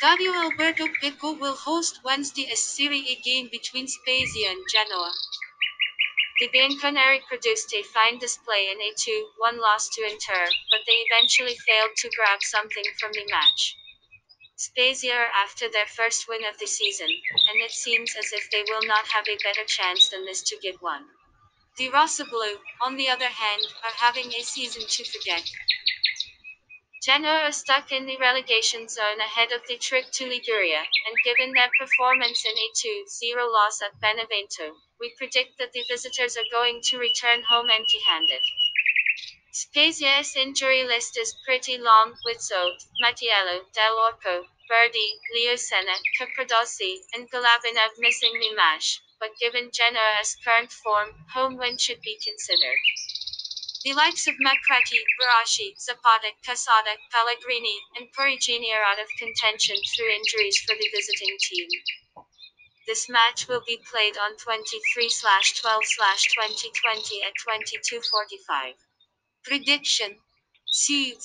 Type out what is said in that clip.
Stadio Alberto Picco will host Wednesday a Serie A game between Spezia and Genoa. The Bianconeri produced a fine display in a 2-1 loss to Inter, but they eventually failed to grab something from the match. Spezia are after their first win of the season, and it seems as if they will not have a better chance than this to get one. The Rossoblu, on the other hand, are having a season to forget. Genoa are stuck in the relegation zone ahead of the trip to Liguria, and given their performance in a 2-0 loss at Benevento, we predict that the visitors are going to return home empty-handed. Spezia's injury list is pretty long, with Zoet, Mattiello, Dell'Orco, Berardi, Leo Sena, Capradossi, and Galabinov missing match, but given Genoa's current form, home win should be considered. The likes of Macrati, Barashi, Zapata, Cassata, Pellegrini, and Perugini are out of contention through injuries for the visiting team. This match will be played on 23-12-2020 at 22:45. Prediction: 2-0